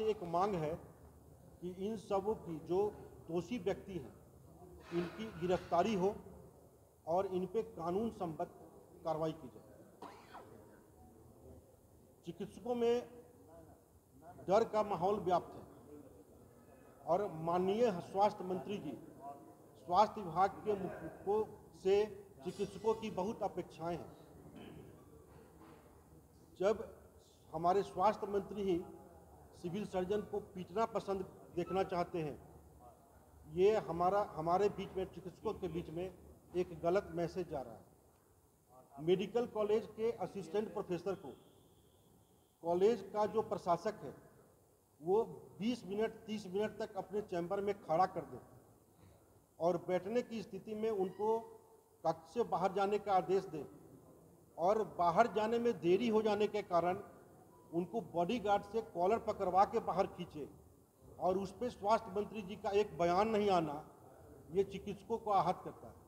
एक मांग है कि इन सबों की जो दोषी व्यक्ति हैं, इनकी गिरफ्तारी हो और इन पे कानून संबद्ध कार्रवाई की जाए। चिकित्सकों में डर का माहौल व्याप्त है और माननीय स्वास्थ्य मंत्री जी, स्वास्थ्य विभाग के मुखों से चिकित्सकों की बहुत अपेक्षाएँ हैं। जब हमारे स्वास्थ्य मंत्री ही सिविल सर्जन को पीटना पसंद देखना चाहते हैं। ये हमारा, हमारे बीच में, चिकित्सकों के बीच में एक गलत मैसेज जा रहा है। मेडिकल कॉलेज के असिस्टेंट प्रोफेसर को, कॉलेज का जो प्रशासक है, वो 20 मिनट 30 मिनट तक अपने चैम्बर में खड़ा कर दे और बैठने की स्थिति में उनको कक्ष से बाहर जाने का आदेश दे और बाहर जाने में देरी हो जाने के कारण उनको बॉडीगार्ड से कॉलर पकड़वा के बाहर खींचे। और उस पर स्वास्थ्य मंत्री जी का एक बयान नहीं आना, ये चिकित्सकों को आहत करता है।